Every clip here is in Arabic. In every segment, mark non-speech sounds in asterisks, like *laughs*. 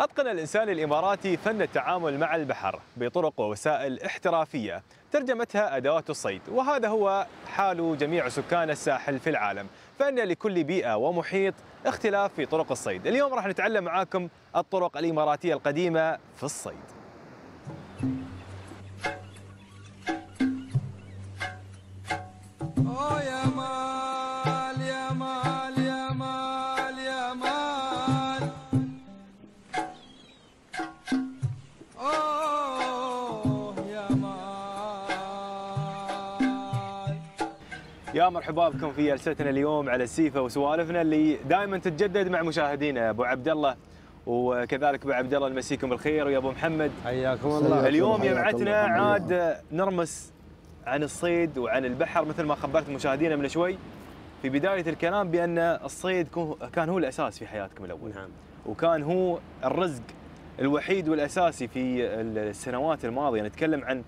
أتقن الإنسان الإماراتي فن التعامل مع البحر بطرق ووسائل احترافية ترجمتها أدوات الصيد وهذا هو حال جميع سكان الساحل في العالم فإن لكل بيئة ومحيط اختلاف في طرق الصيد. اليوم راح نتعلم معاكم الطرق الإماراتية القديمة في الصيد. يا مرحبا بكم في جلستنا اليوم على السيفة وسوالفنا اللي دائما تتجدد مع مشاهدينا. أبو عبد الله وكذلك أبو عبد الله نمسيكم بالخير ويا أبو محمد. حياكم الله. اليوم جمعتنا. عاد نرمس عن الصيد وعن البحر مثل ما خبرت مشاهدينا من شوي. في بداية الكلام بأن الصيد كان هو الأساس في حياتكم الأول. نعم. وكان هو الرزق الوحيد والأساسي في السنوات الماضية. نتكلم عن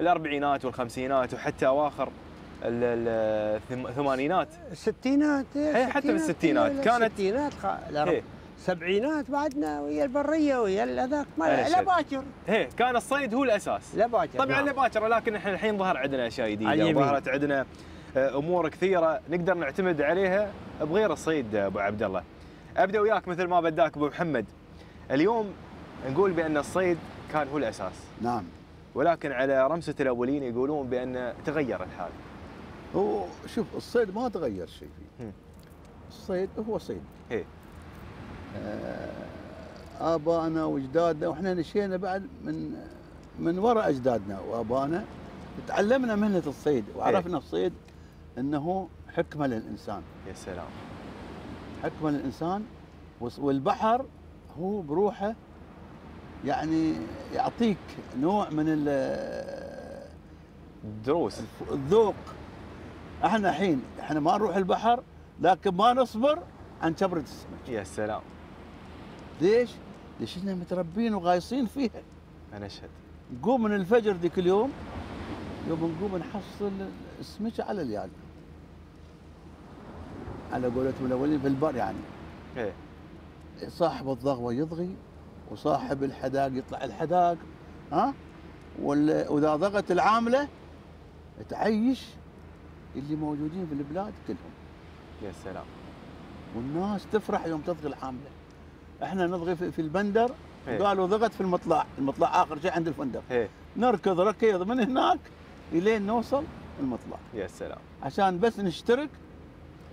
الأربعينات والخمسينات وحتى الثم- الثمانينات الستينات إيه، حتى بالستينات. كانت- الستينات. إيه. السبعينات بعدنا ويا البرية ويا هذاك ما. لا باكر هي كان الصيد هو الأساس لا باكر طبعا نعم. لا باكر ولكن إحنا الحين ظهر عندنا أشياء جديدة. وظهرت عندنا آه، أمور كثيرة نقدر نعتمد عليها بغير الصيد أبو عبد الله. أبدأ وياك مثل ما بدأك أبو محمد. اليوم نقول بأن الصيد كان هو الأساس نعم ولكن على رمسة الأولين يقولون بأن تغير الحال. هو شوف الصيد ما تغير شيء فيه. الصيد هو صيد. إيه. آه، ابائنا وأجدادنا وإحنا نشينا بعد من من وراء أجدادنا وابائنا تعلمنا مهنة الصيد وعرفنا الصيد إنه حكمة للإنسان. يا سلام. حكمة للإنسان والبحر هو بروحه يعني يعطيك نوع من ال- دروس. الذوق. إحنا الحين إحنا ما نروح البحر لكن ما نصبر عن شبرة السمك. يا سلام. ليش؟ ليش إحنا متربين وغايصين فيها؟ أنا أشهد. نقوم من الفجر ذيك اليوم يوم نقوم نحصل السمكة على اليال على قولتهم الأولين في البر يعني. إيه. صاحب الضغوة يضغي وصاحب الحداق يطلع الحداق ها؟ وإذا ضغط العاملة تعيش اللي موجودين في البلاد كلهم يا سلام. والناس تفرح يوم تضغي الحامله إحنا نضغي في البندر إيه. قالوا ضغط في المطلع المطلع آخر شيء عند الفندق إيه نركض ركيض من هناك إلين نوصل المطلع يا سلام. عشان بس نشترك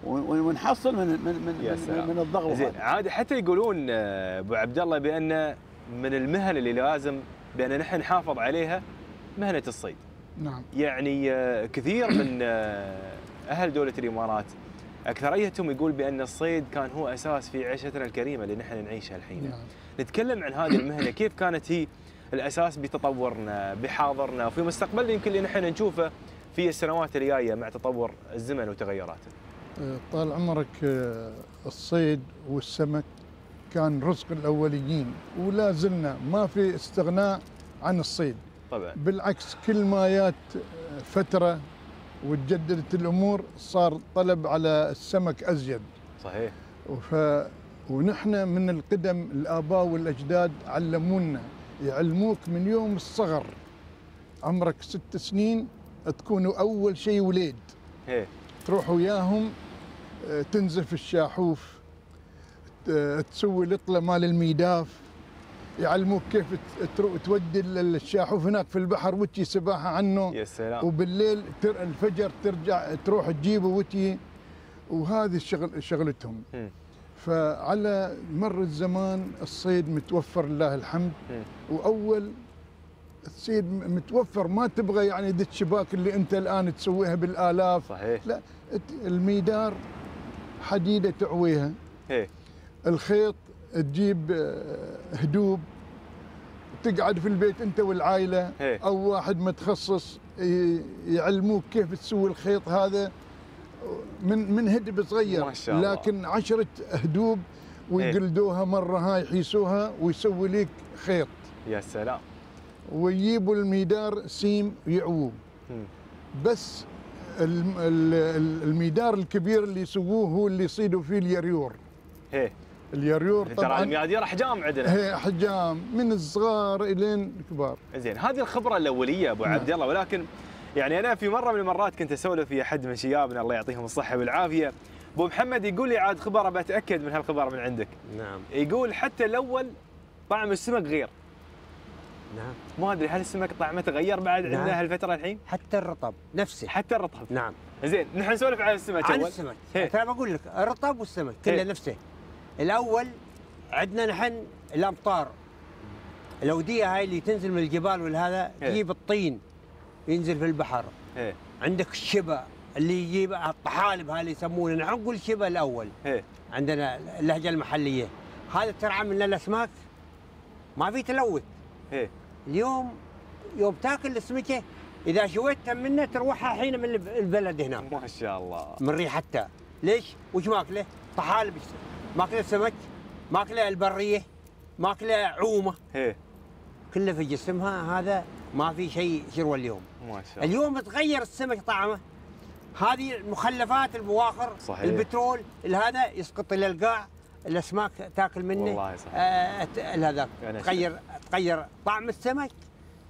ون- ونحصل من من من, يا سلام. من الضغط زين. عادي حتى يقولون آه، أبو عبد الله بأن من المهن اللي لازم بأن نحن نحافظ عليها مهنة الصيد. نعم يعني آه، كثير من آه، أهل دولة الإمارات أكثريتهم يقول بأن الصيد كان هو أساس في عيشتنا الكريمة اللي نحن نعيشها الحين. نعم نتكلم عن هذه المهنة كيف كانت هي الأساس بتطورنا بحاضرنا وفي مستقبلنا يمكن اللي نحن نشوفه في السنوات الجاية مع تطور الزمن وتغيراته. آه، طال عمرك الصيد والسمك كان رزق الأوليين ولا زلنا ما في استغناء عن الصيد طبعا. بالعكس كل ما جات فترة وتجددت الأمور صار طلب على السمك أزيد. صحيح. ف ونحن من القدم الآباء والأجداد علمونا يعلموك من يوم الصغر. عمرك ست سنين تكونوا أول شيء وليد. إيه. تروح وياهم تنزف الشاحوف تسوي الإطلة مال الميداف. يعلموك كيف تودي ال- الشاحوف هناك في البحر وتجي سباحة عنه. يا سلام. وبالليل الفجر ترجع تروح تجيبه وتجي. وهذه الشغل شغلتهم. فعلى مر الزمان الصيد متوفر لله الحمد. وأول الصيد متوفر ما تبغى يعني ذي الشباك اللي أنت الآن تسويها بالآلاف. صحيح. لا الميدار حديدة تعويها. إيه. الخيط تجيب آه، هدوب تقعد في البيت انت والعائلة. أو واحد متخصص يعلموك كيف تسوي الخيط هذا من من هدب صغير. ما شاء الله. لكن عشرة هدوب ويقلدوها مرة هاي يحيسوها ويسوي لك خيط. يا سلام. ويجيبوا الميدار سيم يعووه. بس الم- ال- ال- الميدار الكبير اللي يسووه هو اللي يصيدوا فيه اليريور. إيه اليريور ترى طبعا. الميادير احجام عندنا. هي احجام من الصغار إلين الكبار. زين هذه الخبرة الأولية أبو. عبد الله ولكن يعني أنا في مرة من المرات كنت أسولف في أحد من شيابنا الله يعطيهم الصحة والعافية. أبو محمد يقول لي عاد خبرة بتأكد من هالخبر من عندك. نعم. يقول حتى الأول طعم السمك غير. نعم. ما أدري هل السمك طعمه تغير بعد نعم. عندنا هالفترة الحين؟ حتى الرطب نفسه حتى الرطب. نعم. زين نحن نسولف عن السمك عن أول. السمك. ترى بقول لك الرطب والسمك كله. نفسه. الأول عندنا نحن الأمطار. الأودية هاي اللي تنزل من الجبال والهذا هي. تجيب الطين ينزل في البحر. إيه. عندك الشبا اللي يجيب الطحالب هاي اللي يسمونه. نحن نقول الشبا الأول. إيه. عندنا اللهجة المحلية. هذا ترعى من الأسماك؟ ما في تلوث. إيه. اليوم يوم تاكل السمكه إذا شويتها منه تروحها حين من الب- البلد هنا. ما شاء الله. من ريحتها. ليش؟ وش ماكلة؟ طحالب. ماكلة سمك ماكلة البرية ماكلة عومة. إيه كله في جسمها هذا ما في شيء شروى اليوم. ما شاء الله. اليوم تغير السمك طعمه. هذه المخلفات البواخر صحيح. البترول هذا يسقط إلى القاع الأسماك تأكل منه. والله صحيح. آه هذاك أنا تغير تغير طعم السمك.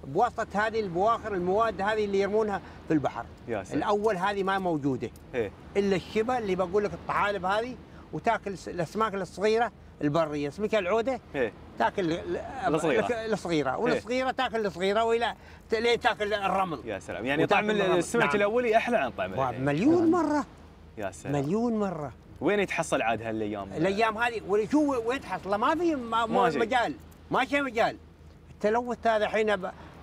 بواسطة هذه البواخر المواد هذه اللي يرمونها في البحر. يا سلام. الأول هذه ما موجودة. إيه إلا الشبا اللي بقول لك الطحالب هذه وتاكل الأسماك الصغيرة البرية اسمك العودة إيه تاكل ال- الصغيرة. الك- الصغيره والصغيرة تاكل الصغيرة والى تاكل الرمل يا سلام يعني طعم. السمك نعم. الأولي أحلى عن طعم. مليون مرة يا سلام مليون مرة وين يتحصل عاد هالأيام؟ الأيام هذه وشو وين تحصل ما في ما ما شيء. مجال ما شيء مجال التلوث هذا الحين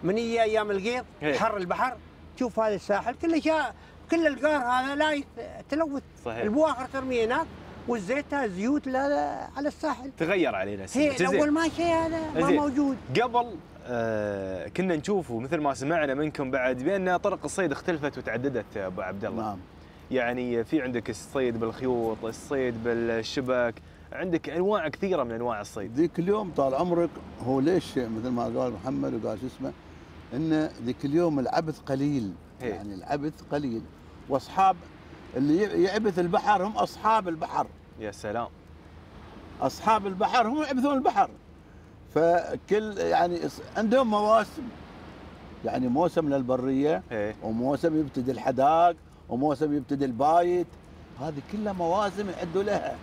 من أيام القيض إيه. حر البحر تشوف هذا الساحل كله شا كل القار هذا لا يت- تلوث صحيح. البواخر ترمي هناك والزيت الزيوت لا على الساحل. تغير علينا هي. الأول ما شيء هذا ما. موجود. قبل آه كنا نشوف مثل ما سمعنا منكم بعد بأن طرق الصيد اختلفت وتعددت يا أبو عبد الله. نعم. يعني في عندك الصيد بالخيوط الصيد بالشبك عندك أنواع كثيرة من أنواع الصيد. ذيك اليوم طال عمرك هو ليش مثل ما قال محمد وقال شو اسمه إن ذيك اليوم العبث قليل. إيه. يعني العبث قليل. وأصحاب اللي يعبث البحر هم أصحاب البحر. يا سلام. أصحاب البحر هم يعبثون البحر. فكل يعني عندهم مواسم. يعني موسم للبرية إيه. وموسم يبتدي الحداق وموسم يبتدي البايت. هذه كلها مواسم يعدوا لها.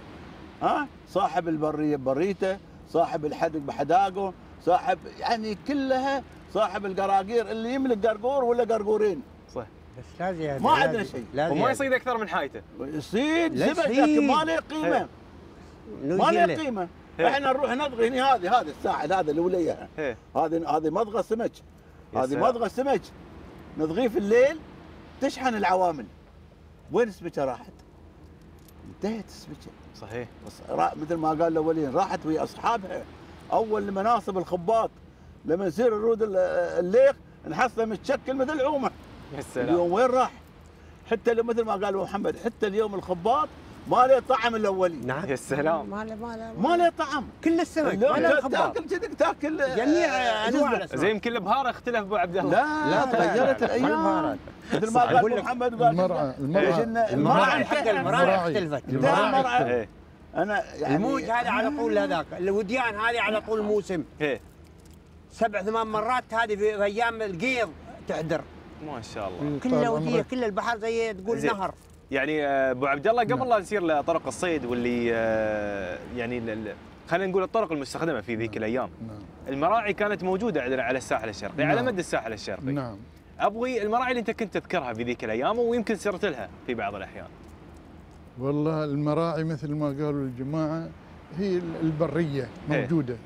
ها؟ صاحب البرية ببريته صاحب الحدق بحداقه صاحب يعني كلها صاحب القراقير اللي يملك قرقور ولا قرقورين. صح. بس لا زيادة ما لا عندنا شيء. لا وما. يصيد أكثر من حايته يصيد لا زبد. لكن ما له قيمه ما له. قيمة. إحنا نروح نضغي هنا هذه هذه الساحل هذا اللي وليها هذه هذه مضغة سمك. هذه. مضغة سمك. نضغيه في الليل تشحن العوامل. وين السمكه راحت؟ انتهت السمكة. صحيح. بس را- مثل ما قال الأولين راحت ويا أصحابها. أول لمناصب الخباط. لما يصير الرود ال- الليق نحصله متشكل مثل عومه *laughs* يا سلام اليوم وين راح؟ حتى لو مثل ما قال محمد حتى اليوم الخباط ما له طعم الأولي نعم يا سلام ما له ما له ما له طعم كل السمك ما له الخبار تاكل كذا تاكل جميع آه، أنواع جزلة. الأسماك زي يمكن البهار اختلف أبو عبد الله لا لا، تغيرت لا، لا، الأيام. مثل ما. قال محمد وقال المرأة؟ المرأة المراعي حق المراعي. اختلفت لا المراعي. مرأة إيه أنا يعني الموج هذا على طول *laughs* هذاك الوديان هذه على طول الموسم إيه سبع ثمان مرات هذه في في أيام القيض تحدر ما شاء الله كل طال وديه. كل البحر زي تقول زين. نهر يعني آه، أبو عبد الله قبل نعم. لا نسير لطرق الصيد واللي آه، يعني خلينا نقول الطرق المستخدمة في ذيك الأيام نعم المراعي كانت موجودة عندنا على الساحل الشرقي على نعم. مد الساحل الشرقي نعم أبغي المراعي اللي أنت كنت تذكرها في ذيك الأيام ويمكن سرت لها في بعض الأحيان والله المراعي مثل ما قالوا الجماعة هي البرية إيه. موجودة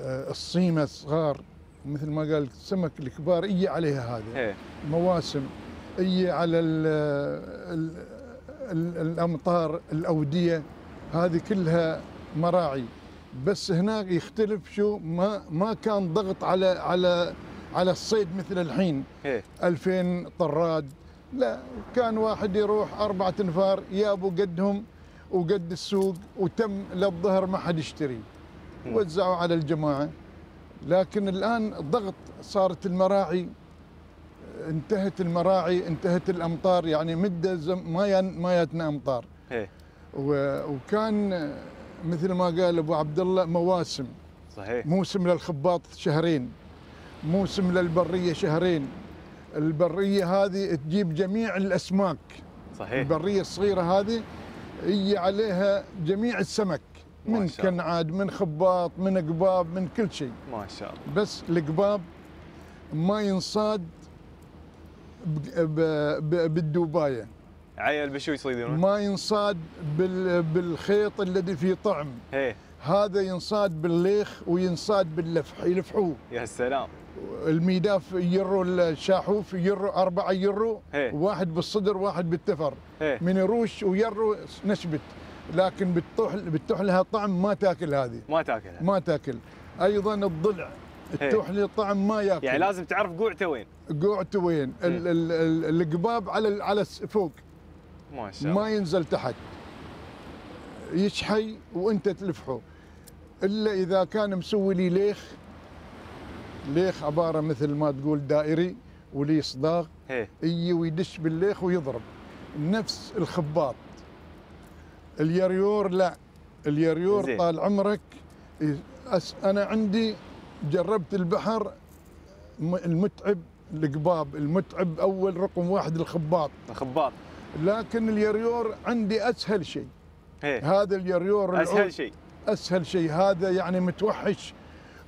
آه، الصيمة صغار مثل ما قال السمك الكبار إي عليها هذا إيه. مواسم إي على ال ال ال الأمطار الأودية. هذه كلها مراعي. بس هناك يختلف شو ما ما كان ضغط على على على الصيد مثل الحين. إيه. 2000 طراد. لا كان واحد يروح أربعة انفار يابوا قدهم وقد السوق وتم للظهر ما حد يشتري. وزعوا على الجماعة. لكن الآن ضغط صارت المراعي انتهت المراعي انتهت الأمطار يعني مدة زم ما ين- ما ياتنا أمطار. و- وكان مثل ما قال أبو عبد الله مواسم. صحيح. موسم للخباط شهرين موسم للبرية شهرين. البرية هذه تجيب جميع الأسماك. صحيح. البرية الصغيرة هذه هي عليها جميع السمك. من. كنعاد من خباط من قباب من كل شيء. ما شاء الله. بس القباب ما ينصاد بالدوباية. عيل بشو يصيدون ما ينصاد بال- بالخيط الذي فيه طعم. هي. هذا ينصاد بالليخ وينصاد باللفح يلفحوه. يا سلام. الميداف يروا الشاحوف يروا أربعة يروا إيه. واحد بالصدر واحد بالتفر. إيه. من يروش ويروا نشبت. لكن بتطوح بتطوح لها طعم ما تاكل هذه. ما تاكلها. ما تاكل. أيضا الضلع إيه. تروح لي طعم ما ياكل. يعني لازم تعرف قوعته وين. قوعته وين. ال- القباب على على فوق. ما شاء الله. ما ينزل تحت. يشحي وأنت تلفحه. إلا إذا كان مسوي لي ليخ. ليخ عبارة مثل ما تقول دائري ولي صداغ. يجي ويدش بالليخ ويضرب. نفس الخباط. اليريور لا. اليريور زين. طال عمرك. أس أنا عندي جربت البحر المتعب القباب. المتعب أول رقم واحد الخباط. الخباط. لكن اليريور عندي أسهل شيء. هي هذا اليريور أسهل شيء. أسهل شيء. هذا يعني متوحش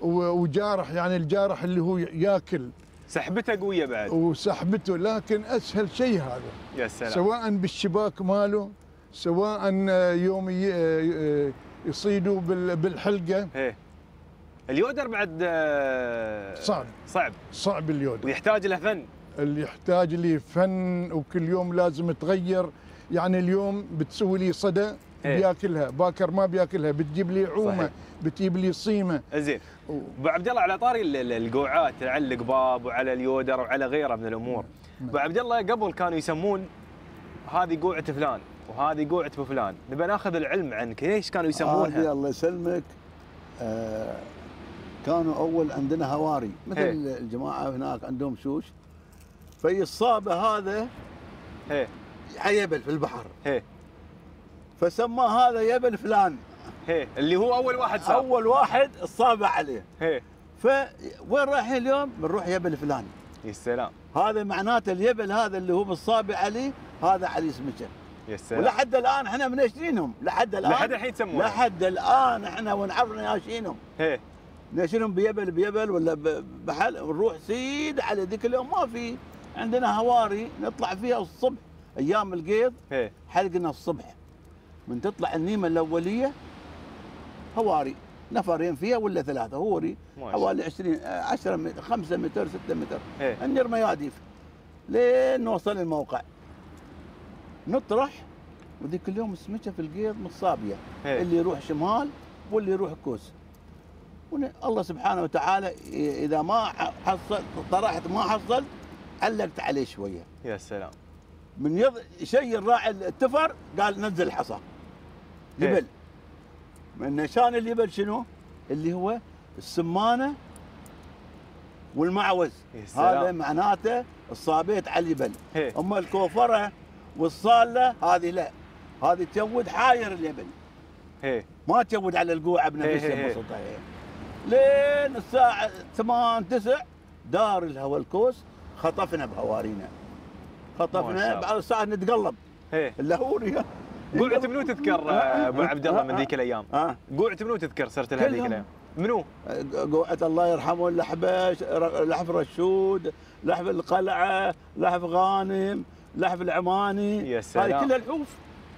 وجارح يعني الجارح اللي هو ياكل. سحبته قوية بعد. وسحبته لكن أسهل شيء هذا. يا سلام. سواء بالشباك ماله سواء يوم ي- يصيدوا بال- بالحلقة. هي. اليودر بعد آه، صعب. صعب. صعب اليود ويحتاج له فن. اللي يحتاج لي فن وكل يوم لازم تغير. يعني اليوم بتسوي لي صدى إيه. بياكلها. باكر ما بياكلها. بتجيب لي عومة. صحيح. بتجيب لي صيمة. زين. و- أبو عبد الله على طاري ال- ال- القوعات على القباب وعلى اليودر وعلى غيره من الأمور. نعم. أبو عبد الله قبل كانوا يسمون هذه قوعة فلان. وهذه قوعه ابو فلان. نبي ناخذ العلم عنك. ليش كانوا هذه يسمونها الله يسلمك. آه كانوا أول عندنا هواري. مثل إيه. الجماعة هناك عندهم شوش. في الصابة هذا هي يبل في البحر. هي فسماه هذا يبل فلان. هي اللي هو أول واحد صار. أول واحد الصابة عليه. هي فوين رايحين اليوم؟ بنروح يبل فلان. يا سلام. هذا معناته اليبل هذا اللي هو بالصابع عليه هذا علي سمكه يا سلام. ولحد الآن إحنا منشرينهم لحد الآن. لحد الحين يسمونها لحد الآن إحنا ونعرفنا ناشينهم هي. ناشرهم بيبل بيبل ولا بحل نروح سيد على ذيك اليوم. ما في. عندنا هواري نطلع فيها الصبح أيام القيض. حلقنا الصبح. من تطلع النيمة الأولية هواري. نفرين فيها ولا ثلاثة؟ هوري حوالي 20 10 متر 5 متر 6 متر. هي. ندير مياديف لين نوصل الموقع. نطرح وذيك اليوم السمكه في القيض متصابية. هي اللي يروح شمال واللي يروح كوس. الله سبحانه وتعالى إذا ما حصلت طرحت ما حصلت علقت عليه شوية. يا سلام. من يض... شيء الراعي التفر قال نزل الحصى. إيه. يبل. من نشان اليبل شنو؟ اللي هو السمانة والمعوز. هذا معناته الصابيت على اليبل. هي أما الكوفرة والصالة هذه لا هذه تجود حاير هي ما تجود على القوعه بنفسها. بسيطه. لين الساعة 8 9 دار الهواء الكوس خطفنا بهوارينا خطفنا. بعد الساعة نتقلب اللهوري قوعة منو تذكر آه، أبو عبد الله من ذيك الأيام؟ قوعة منو تذكر صرت لها ذيك. الأيام؟ منو؟ قوعة الله يرحمه اللحبة لحف رشود لحف القلعة لحف غانم لحف العماني. يا سلام. هذه كلها الحوف.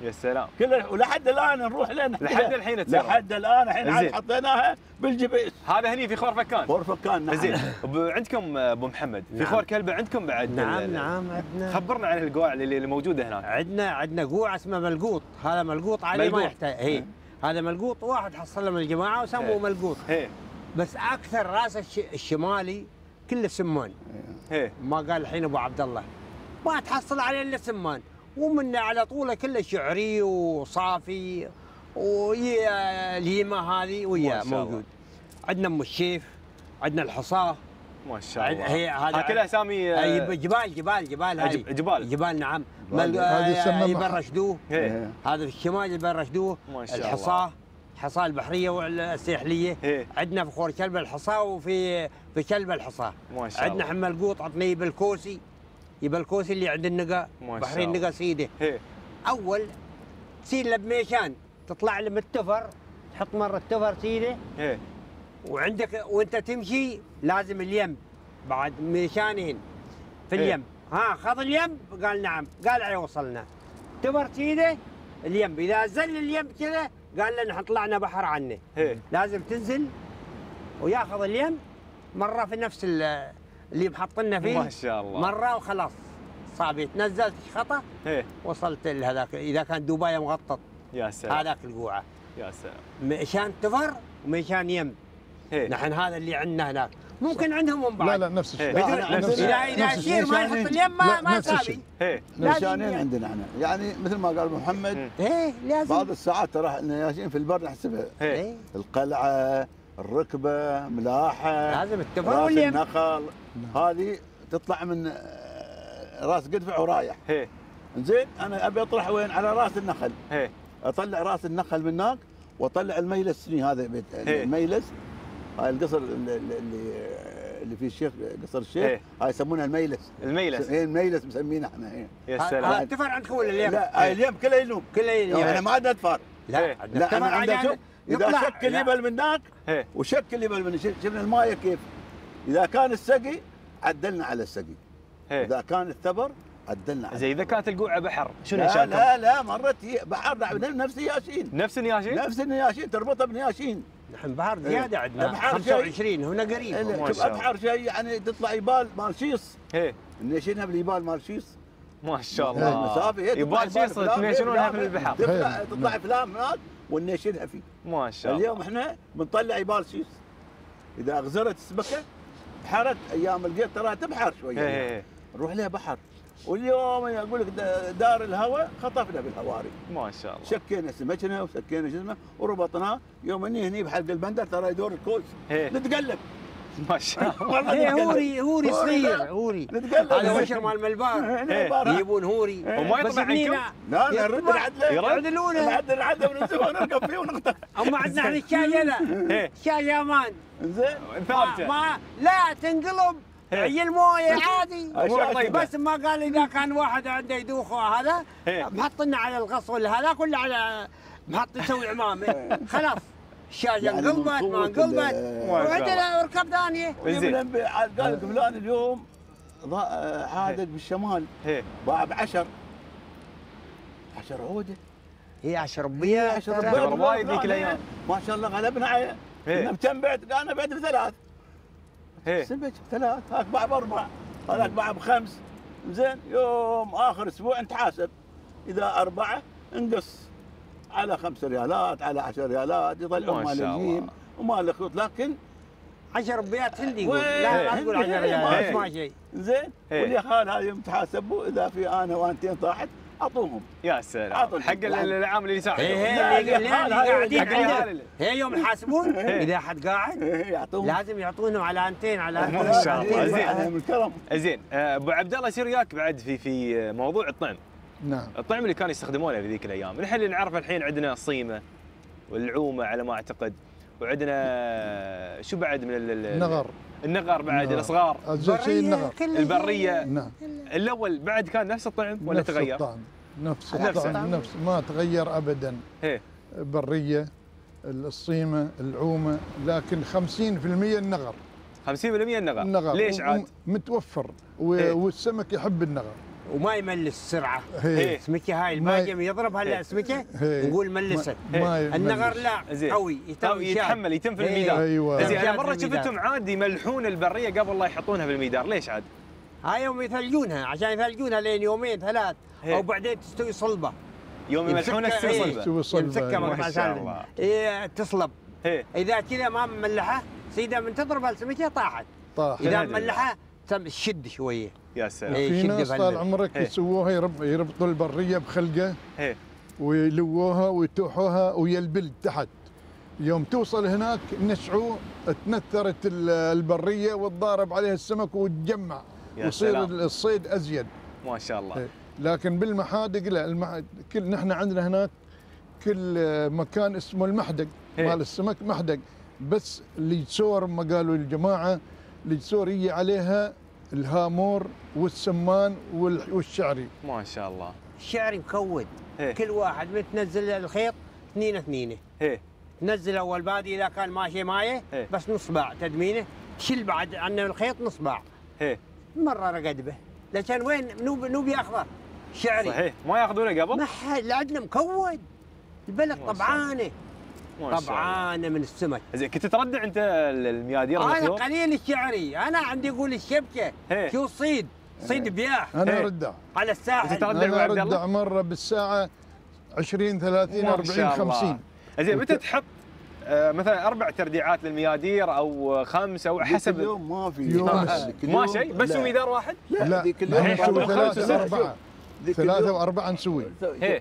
يا سلام. كلها الحوف. ولحد الآن نروح لين لحد الحين تسرب. لحد الآن الحين. حطيناها بالجبيس. هذا هني في خور فكان. غرفة كان نعم. زين. أبو- عندكم أبو محمد في نعم. خور كلبه عندكم بعد نعم ال- نعم عندنا. خبرنا عن القواع اللي اللي موجودة هناك. عندنا عندنا قوع اسمه ملقوط. هذا ملقوط عليه ما. يحتاج. هي. هذا ملقوط واحد حصله من الجماعة وسموه إيه. ملقوط. هي بس أكثر رأس الش- الشمالي كله سمان هي ما قال الحين أبو عبد الله. ما تحصل عليه الا سمان ومنه على طوله كله شعري وصافي ويا اليمه هذه ما ويا شاء الله. موجود. عندنا أم الشيف عندنا الحصاة. ما شاء الله. هي هذا- ها كلها أسامي آه، أي جبال جبال جبال هذه. جب- جبال. جبال نعم. هذه آه، هي هذا في الشمال يبرشدوه ما شاء الله. الحصاة حصى البحريه والساحليه. عندنا في خور كلب الحصى وفي في كلب الحصى ما شاء عندنا الله. حمل قوط عطني يبلكوسي يبلكوسي اللي عند النقا ما شاء بحرين الله. نقا سيده هي. أول تصير له بميشان تطلع له من التفر تحط مره التفر سيده هي. وعندك وانت تمشي لازم اليم بعد ميشانين في. اليم. ها خذ اليم. قال نعم. قال عليه وصلنا. تفر سيده اليم. إذا زل اليم كذا قال لنا إحنا طلعنا بحر عنه. هي. لازم تنزل وياخذ اليم مرة في نفس ال- اللي محطنا فيه ما شاء الله. مرة وخلاص. صابت نزلت خطا هي وصلت لهذاك. إذا كان دبي مغطط يا سلام. هذاك القوعة. يا سلام. مشان تفر ومشان يم. هي نحن هذا اللي عندنا هناك. ممكن عندهم من بعد. لا لا نفس الشيء. إيه. اذا يصير ما. يحط اليم ما لا، ما ميشانين يعني. عندنا إحنا. يعني مثل ما قال محمد. إيه لازم. بعض الساعات ترى إحنا ياشين في البر نحسبها. إيه. القلعة الركبة ملاحة لازم التفر راس النخل. هذه تطلع من آه، راس قدفع ورايح. هي. زين أنا أبي أطرح وين؟ على راس النخل. هي. أطلع راس النخل من هناك وأطلع الميلس سني هذا بيت. الميلس هاي القصر اللي اللي, اللي فيه الشيخ قصر الشيخ. هاي يسمونها الميلس الميلس هي الميلس مسمينها إحنا إيه. يا هذا سلام. التفر عندكم ولا اليم؟ لا هاي اليوم كله يلوم كله يعني إحنا اليم ما عندنا تفار لا. عندنا لا أنا شوف. إذا لا. يبل من هناك هي. وشكل يبل من شف- شفنا الماية كيف؟ إذا كان السقي عدلنا على السقي. إذا كان الثبر عدلنا على زي إذا كانت القوعه بحر شنو لا؟ لا لا مرت هي- بحر نفس ياشين نفس النياشين؟ نفس النياشين تربطها بنياشين نحن بحر زيادة عندنا بحر شيء. 25 هنا قريب. ابحر شيء يعني تطلع يبال مال شيص. هي. نيشينها باليبال مال شيص؟ ما شاء هي الله. المسافه يبال شيص فلام، تنيشنونها في البحر تطلع هي. تطلع فلام هناك. ونيشنها فيه. ما شاء الله. اليوم إحنا بنطلع يبال شيص إذا غزرت السمكه بحرت أيام القيت ترى تبحر شوية هي هي نروح لها بحر. واليوم أقول لك دا- دار الهواء خطفنا بالهواري. ما شاء الله. شكينا سمكنا وسكينا شو اسمه وربطناه. يوم إني هني بحلق البندر ترى يدور الكوز نتقلب. *laughs* ما شاء الله. إيه نتقلب. هوري هوري صغير. هوري. هذا وشر مال ملبار يجيبون هوري. وما بس يطلع عنكم؟ لا. لا نرد العدله يرد؟ يعدلونه نعدل العدله وننزل ونركب فيه ونقطع. أما عندنا إحنا الشاشه لا هي الشاشه أمان زين. ما, ثابتة. ما لا تنقلب. هي. عي الموية عادي. بس ما قال إذا كان واحد عنده يدوخ هذا هي. محطنا على الغص ولا هذا كله على محط يسوي عمامة. خلاص. الشاشه يعني انقلبت ما قوة انقلبت وعندنا ركب ثانية زين. قال لك فلان اليوم ضا- عادد بالشمال. باع بعشر. عشر عودة. هي عشر ربيه عشر ترى. ربيع. ربيع وايد ذيك الأيام. ما شاء الله غلبنا. عليه هي. قلنا كم بعت؟ قال أنا بعت بثلاث سمك ثلاث هاك باع باربع هذاك باع بخمس. زين يوم آخر أسبوع نتحاسب إذا أربعة نقص على خمس ريالات على عشر ريالات يطلعون ما مال الجيم الله. ومال الخيوط لكن عشر ربيات هندي يقول؟ لا ما هندي تقول عشر هي. ريال هي. ما اسمع شيء زين هي. واليخال هذه يوم تحاسبوا اذا في أنا وانتين طاحت أعطوهم يا سلام. حق ال- العامل اللي يساعد هي اللي قاعدين عنده هي يوم يحاسبون *laughs* إذا حد قاعد يعطوهم لازم يعطونهم على آنتين على ما شاء الله. زين. زين آه، أبو عبد الله يصير وياك بعد في في موضوع الطعم نعم. الطعم اللي كانوا يستخدمونه في ذيك الأيام. نحن اللي نعرفه الحين عندنا الصيمه والعومة على ما أعتقد وعندنا شو بعد من ال- ال- النغر. النغر بعد نغر. الأصغار. أجل شيء النغر. كله البرية. نعم. الأول بعد كان نفس الطعم ولا نفس تغير؟ الطعم. نفس. الطعم. نفس. ما تغير ابدا. إيه. بريه الصيمة العومة لكن 50% النغر. 50% النغر. النغر. ليش عاد؟ متوفر. و... إيه. والسمك يحب النغر. وما يملس السرعة هي اسمكه هاي الباجم يضرب هلا اسمكه هي. نقول ملست. النغر لا. قوي يتحمل يتم في إيه. الميدان أيوه زين أنا مرة. شفتهم عاد يملحون البرية قبل لا يحطونها في الميدان ليش عاد؟ هاي يوم يثلجونها عشان يثلجونها لين يومين ثلاث هي. أو بعدين تستوي صلبة يوم يملحونها إيه. صلبة تسوي صلبة. يمسكها ما شاء. إيه تصلب إذا كذا ما مملحة سيدة من تضرب السمكه طاحت طاح إذا مملحة تم شد شوية يا سلام إيه. في ناس. طال عمرك إيه. يسووها يرب... يربطوا البرية بخلقة إيه ويلووها ويتوحوها ويا البلد تحت يوم توصل هناك نشعوا تنثرت ال- البرية وتضارب عليها السمك وتجمع يا ويصير. الصيد أزيد ما شاء الله إيه. لكن بالمحادق لا المح... كل نحن عندنا هناك كل مكان اسمه المحدق إيه. مال السمك محدق بس اللي تصور ما قالوا الجماعة يجي عليها الهامور والسمان وال- والشعري. ما شاء الله. الشعري مكود. إيه. كل واحد من تنزل الخيط اثنين اثنين إيه تنزل أول بادي إذا كان ماشي ماية. بس نص باع تدمينه. تشيل بعد عنه الخيط نص باع. إيه مرة رقد به. لكن وين؟ نو نو بيأخذه. شعري. صحيح. ما يأخذونه قبل؟ ما حد عندنا مكود. البلد. طبعانة. طبعانه من السمك. زين كنت تردع أنت الميادير أنا؟ قليل الشعري. أنا عندي أقول الشبكة. شو صيد؟ صيد بياح أنا. أردع. على الساحل تردع مع أنا عبد الله؟ اردع مرة بالساعة 20 30 ما 40 شاء الله. 50 زين متى تحط آه، مثلا أربع ترديعات للميادير أو خمس أو حسب؟ اليوم ما في. لا،. ذيك *laughs* ما شيء؟ بس لا. ميدار واحد؟ لا. ذيك الحين اليوم نسوي خمسة ثلاثة وأربعة نسوي.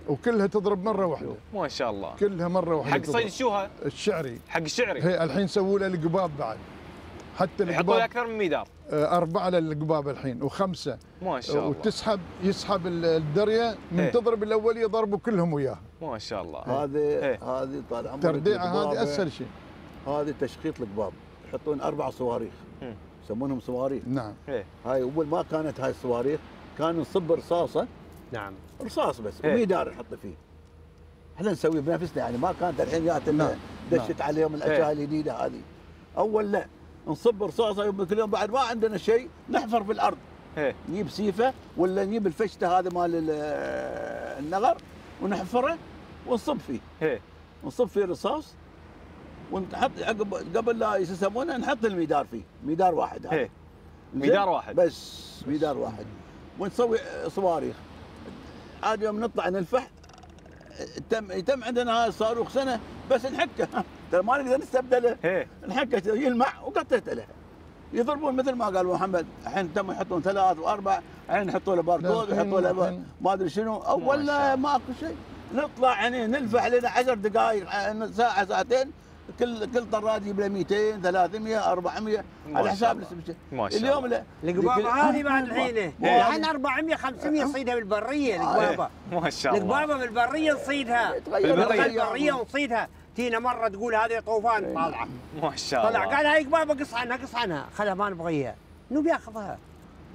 وكلها تضرب مرة واحدة. ما شاء الله. كلها مرة واحدة حق. صيد شو هذا؟ الشعري. حق الشعري؟ هي الحين سووا له القباب بعد. حتى يحطون القباب أكثر من ميدار آه، أربعة للقباب الحين وخمسة. ما شاء الله. وتسحب يسحب ال- الدرية من. تضرب الأول يضربوا كلهم وياه. ما شاء الله. هذه. هذه طال عمرك ترديعة. هذه أسهل شيء. هذه تشخيط القباب. يحطون أربع صواريخ. يسمونهم صواريخ. نعم. هاي أول ما كانت هاي الصواريخ كان نصب رصاصه نعم. رصاص بس إيه. وميدار نحط فيه. إحنا نسوي بنفسنا يعني ما كانت الحين جات نعم. لنا دشت عليهم الأشياء الجديده هذه. أول لا نصب رصاصة يوم كل يوم بعد ما عندنا شيء نحفر في الأرض. إيه. نجيب سيفة ولا نجيب الفشتة هذا مال ال- النغر ونحفره ونصب فيه. نصب فيه رصاص ونحط عقب قبل لا يسمونه نحط الميدار فيه ميدار واحد هذا؟ ميدار واحد. بس ميدار واحد. ونسوي صواريخ عاد يوم نطلع نلفح تم يتم عندنا هاي الصاروخ سنة بس نحكه. *laughs* ترى ما نقدر نستبدله. إيه. نحكه يلمع وقطيته له. يضربون مثل ما قال محمد. الحين تم يحطون ثلاث وأربع الحين يحطوا له باركود الحين- يحطوا له ما أدري شنو. اول. ماكو شيء. نطلع يعني نلفح لنا 10 دقائق ساعة ساعتين. كل كل طراد يجيب له 200 300 400 ما على حساب شاء اليوم الله. لا. القبابه هذه بعد *laughs* الحين إيه. الحين 400 500 صيدها بالبرية القبابة. ما شاء الله. القبابة بالبرية نصيدها. بالبرية ونصيدها. تينا مرة تقول هذه طوفان طالعة. ما شاء طلع. الله. قال هاي قبابة قص عنها قص عنها. خلها ما نبغيها. نو بياخذها.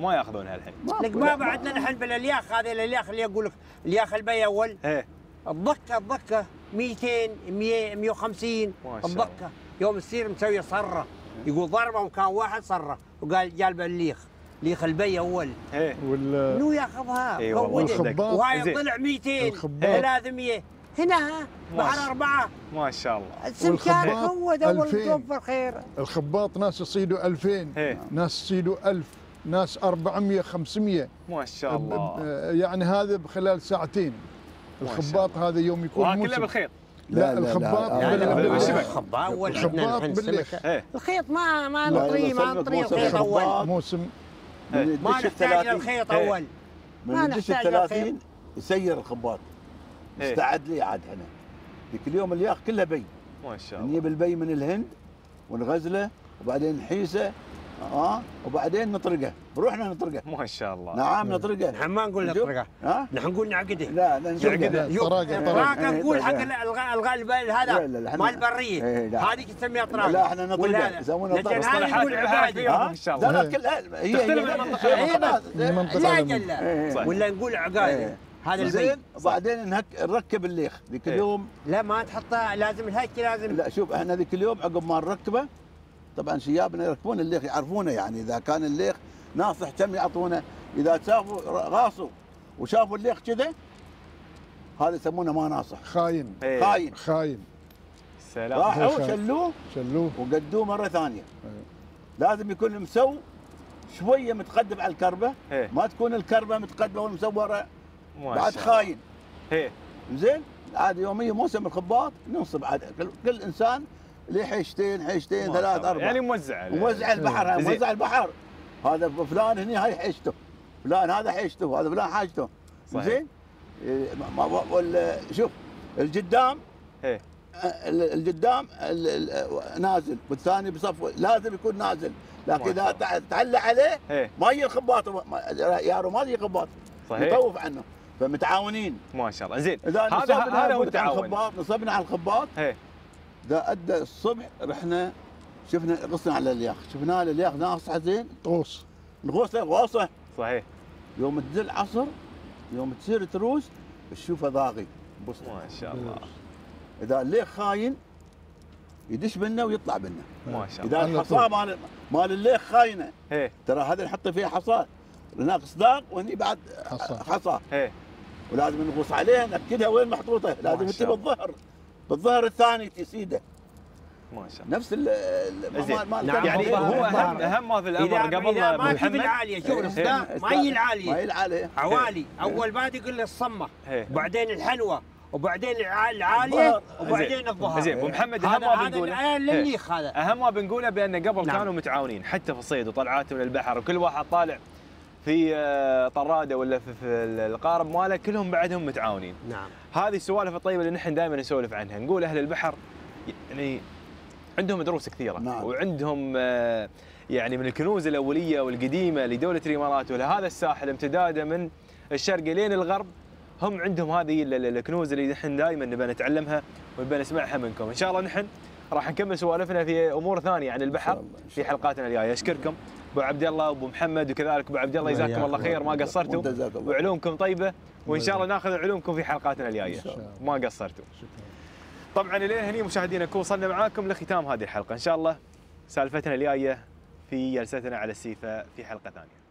ما ياخذونها الحين. القبابة عندنا نحن بالألياخ هذه الألياخ اللي أقول لك ألياخ البي أول. إيه. الضكه الضكه 200 100 150 ما شاء الله. الضكه يوم تصير مسوي صرة. يقول ضربة مكان واحد صرة. وقال جال بالليخ ليخ البي أول. إيه. وال منو ياخذها اي والله. كودت. صدق. والخباط وهاي. طلع 200 الخباط. 300 هنا ما بحر شاء- أربعة. ما شاء الله. السمكان أول 2000. توفر خير الخباط ناس يصيدوا 2000 إيه. ناس يصيدوا 1000 ناس 400 500 ما شاء الله. يعني هذا بخلال ساعتين. الخباط هذا يوم يكون وها كله موسم. بالخيط. لا, لا، لا، الخباط لا، لا بال- بالشبك. الخباط الخباط. السمكه إيه. الخيط ما ما لا، نطريه ما موسم. الخيط. أول. موسم. من ما الدش نحتاج الخيط إيه. أول. من ما نحتاج إلى الخيط. الثلاثين يسير الخباط. إيه. استعد لي عاد هنا. ذيك اليوم الياخ كله بي. ما شاء الله. نجيب البي من الهند ونغزله وبعدين نحيسه آه وبعدين نطرقه. بروحنا نطرقه *laughs* ما شاء الله نعم نطرقه نحن ما نقول. نطرقه ها نحن نقول نعقده لا لا نطرقه يعقده. يو- طراقة، طراقه. نقول حق إيه، لا، هذا مال البريه إيه،. هذه تسميها طراقه لا، إحنا نطرقه. يسمونها لكن. هذه مصطلحات نقول. ها؟ إن شاء الله. لا كل هي تختلف هي من هي- منطقة هي- إلى منطقة. من منطقة لا إيه. ولا نقول عقاده إيه. هذا زين وبعدين نهك نركب الليخ ذيك إيه. اليوم لا ما تحطها لازم الهك لازم لا شوف إحنا ذيك اليوم عقب ما نركبه طبعا شيابنا يركبون الليخ يعرفونه يعني إذا كان الليخ ناصح كم يعطونه إذا شافوا غاصوا وشافوا الليخ كذا هذا يسمونه ما ناصح خاين إيه. خاين خاين سلام راحوا. شلوه شلوه وقدوه مرة ثانية أيوه. لازم يكون مسو شوية متقدم على الكربة إيه. ما تكون الكربة متقدمة والمسوره بعد. خاين إيه زين عاد يوميا موسم الخباط ننصب عاد كل, كل إنسان له حيشتين حيشتين ثلاث. أربع يعني موزع موزع البحر. موزع البحر هذا فلان هني هاي حيشته. فلان هذا حيشته هذا فلان حاجته. زين؟ إيه، شوف القدام إيه. ال- القدام ال- ال- نازل والثاني بصف لازم يكون نازل. لكن إذا تعلى عليه ما يجي الخباط يارو ما يجي خباط. صحيح. يطوف عنه. فمتعاونين. ما شاء الله. زين إذا هذا هذا هو التعاون. نصبنا على الخباط. إيه. إذا أدى الصبح رحنا شفنا غصنا على الياخ شفناه الياخ ناصح زين طوس. نغوصه غوصه صحيح. يوم تزل عصر يوم تصير تروس تشوفه ضاغي. بص ما شاء الله. إذا الليخ خاين يدش بنا ويطلع بنا. ما شاء إذا الله على الحصاه مال مال الليخ خاينة. إيه ترى هذا نحط فيها حصاه هناك صداق وهني بعد حصى. حصى. إيه ولازم نغوص عليها نأكدها وين محطوطة. لازم انت الله. بالظهر بالظهر الثاني تسيده. ما شاء الله. نفس ال نعم، يعني. هو اهم. اهم ما في الأمر قبل ما تجيب محمد العالية شوف إيه. الصداع ما هي ما العالية. هي العاليه عوالي أول ما تقول الصمة إيه. وبعدين الحلوة وبعدين الع- العالية. وبعدين الظهر. زين. أبو محمد أهم ما بنقوله. إيه. هذا. أهم ما بنقوله بان قبل نعم. كانوا متعاونين. حتى في الصيد وطلعاتهم للبحر وكل واحد طالع في آه، طرادة ولا في, في القارب ماله كلهم بعدهم متعاونين. نعم. هذه السوالف الطيبة اللي نحن دائما نسولف عنها. نقول أهل البحر يعني عندهم دروس كثيرة. نعم. وعندهم آه، يعني من الكنوز الأولية والقديمة لدولة الإمارات. ولهذا الساحل امتداده من الشرق لين الغرب. هم عندهم هذه ال- ال- الكنوز اللي نحن دائما نبي نتعلمها ونبي نسمعها منكم. إن شاء الله نحن راح نكمل سوالفنا في أمور ثانية عن البحر في حلقاتنا الجاية. أشكركم. أبو عبد الله وابو محمد وكذلك أبو عبد الله. جزاكم الله خير. ما قصرتوا. وعلومكم طيبة. وإن شاء الله ناخذ علومكم في حلقاتنا الجاية. ما قصرتوا. طبعا الين هني مشاهدينا نكون وصلنا معاكم لختام هذه الحلقة إن شاء الله سالفتنا الجاية في جلستنا على السيفة في حلقة ثانية.